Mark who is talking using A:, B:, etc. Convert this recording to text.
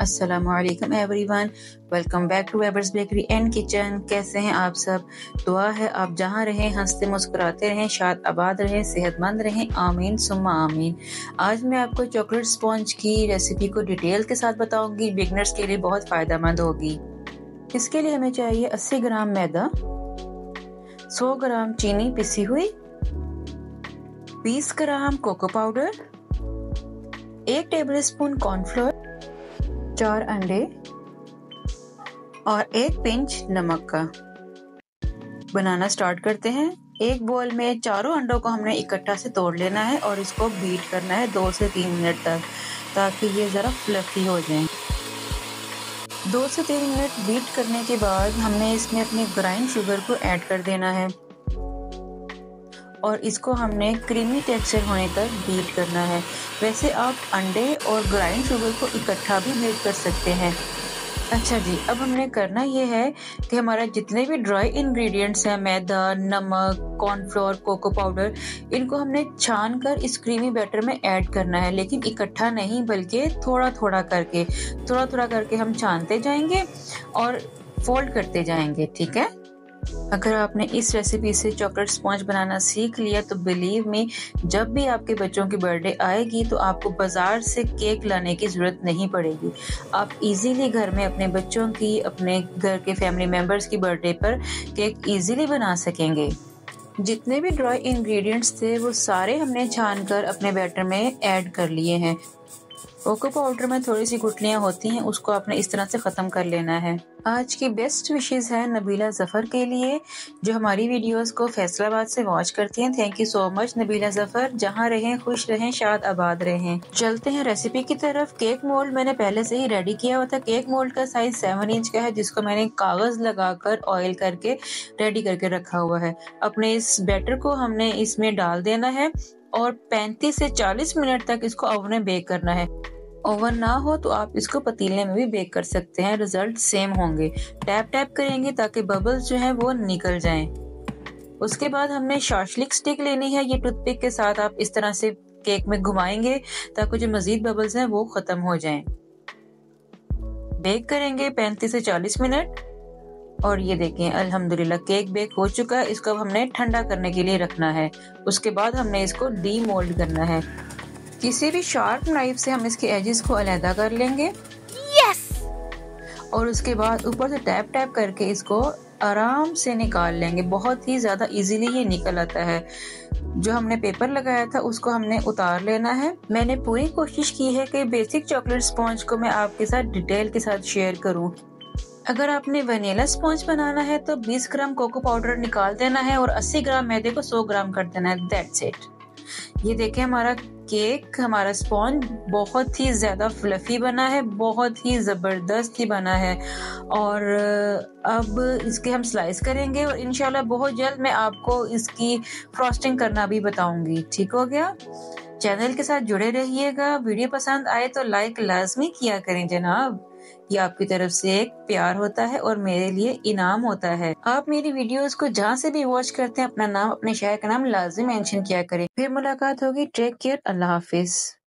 A: अस्सलाम वालेकुम everyone. Welcome back to Weber's bakery and kitchen. कैसे हैं आप सब? दुआ है आप जहाँ रहें, हँसते मुस्कुराते रहें, शाद आबाद रहें, सेहतमंद रहें। आमीन, सुम्मा आमीन। आज मैं आपको चॉकलेट स्पॉन्ज की रेसिपी को डिटेल के साथ बताऊँगी। बिगनर्स के लिए बहुत फ़ायदेमंद होगी। इसके लिए हमें चाहिए 80 ग्राम मैदा 100 ग्राम चीनी पिसी हुई 20 ग्राम कोको पाउडर एक टेबल स्पून कॉर्नफ्लोर चार अंडे और एक पिंच नमक का। बनाना स्टार्ट करते हैं। एक बोल में चारों अंडों को हमने इकट्ठा से तोड़ लेना है और इसको बीट करना है दो से तीन मिनट तक, ताकि ये ज़रा फ्लफी हो जाए। दो से तीन मिनट बीट करने के बाद हमने इसमें अपने ग्राइंड शुगर को ऐड कर देना है। और इसको हमने क्रीमी टेक्सचर होने तक बीट करना है। वैसे आप अंडे और ग्राइंड शुगर को इकट्ठा भी बीट कर सकते हैं। अच्छा जी, अब हमने करना ये है कि हमारा जितने भी ड्राई इंग्रेडिएंट्स हैं, मैदा, नमक कॉर्नफ्लोर कोको पाउडर इनको हमने छान कर इस क्रीमी बैटर में ऐड करना है। लेकिन इकट्ठा नहीं, बल्कि थोड़ा थोड़ा करके थोड़ा थोड़ा करके हम छानते जाएँगे और फोल्ड करते जाएँगे, ठीक है? अगर आपने इस रेसिपी से चॉकलेट स्पॉन्ज बनाना सीख लिया तो बिलीव मी जब भी आपके बच्चों की बर्थडे आएगी तो आपको बाज़ार से केक लाने की ज़रूरत नहीं पड़ेगी। आप इजीली घर में अपने बच्चों की, अपने घर के फैमिली मेंबर्स की बर्थडे पर केक इजीली बना सकेंगे। जितने भी ड्राई इंग्रेडिएंट्स थे, वो सारे हमने छान कर अपने बैटर में ऐड कर लिए हैं। कोको पाउडर में थोड़ी सी गुटलियाँ होती हैं, उसको आपने इस तरह से ख़त्म कर लेना है। आज की बेस्ट विशेष है नबीला जफ़र के लिए, जो हमारी वीडियोस को फैसलाबाद से वॉच करती हैं। Thank you so much Nabila Zafar. जहाँ रहें, खुश रहें, शाद आबाद रहें। चलते हैं रेसिपी की तरफ़। केक मोल्ड मैंने पहले से ही रेडी किया हुआ था। केक मोल्ड का साइज़ सेवन इंच का है, जिसको मैंने कागज़ लगा कर ऑयल करके रेडी करके रखा हुआ है। अपने इस बैटर को हमने इसमें डाल देना है। और 35 से 40 मिनट तक इसको ओवन में बेक करना है। ओवन ना हो तो आप इसको पतीले में भी बेक कर सकते हैं। रिज़ल्ट सेम होंगे। टैप टैप करेंगे ताकि बबल्स जो है वो निकल जाएँ। उसके बाद हमने शाशलिक स्टिक लेनी है। ये टूथपिक के साथ आप इस तरह से केक में घुमाएँगे ताकि जो मजीद बबल्स हैं वो खत्म हो जाएँ। बेक करेंगे 35 से 40 मिनट। और ये देखें अल्हम्दुलिल्लाह केक बेक हो चुका है। इसको अब हमने ठंडा करने के लिए रखना है। उसके बाद हमने इसको डी मोल्ड करना है। किसी भी शार्प नाइफ से हम इसके एजेस को अलहदा कर लेंगे।
B: Yes!
A: और उसके बाद ऊपर से टैप टैप करके इसको आराम से निकाल लेंगे। बहुत ही ज़्यादा इजीली ये निकल आता है। जो हमने पेपर लगाया था उसको हमने उतार लेना है। मैंने पूरी कोशिश की है कि बेसिक चॉकलेट स्पॉन्ज को मैं आपके साथ डिटेल के साथ शेयर करूँ। अगर आपने वनीला स्पॉन्ज बनाना है तो 20 ग्राम कोको पाउडर निकाल देना है और 80 ग्राम मैदे को 100 ग्राम कर देना है। दैट्स इट ये देखें हमारा केक, हमारा स्पॉन्ज बहुत ही ज़्यादा फ्लफी बना है, बहुत ही ज़बरदस्त ही बना है। और अब इसके हम स्लाइस करेंगे और इनशाला बहुत जल्द मैं आपको इसकी फ्रॉस्टिंग करना भी बताऊँगी। ठीक हो गया? चैनल के साथ जुड़े रहिएगा। वीडियो पसंद आए तो लाइक लाजमी किया करें जनाब। ये आपकी तरफ़ से एक प्यार होता है और मेरे लिए इनाम होता है। आप मेरी वीडियोस को जहाँ से भी वॉच करते हैं, अपना नाम, अपने शहर का नाम लाजिम मेंशन किया करें। फिर मुलाकात होगी। टेक केयर अल्लाह हाफिज।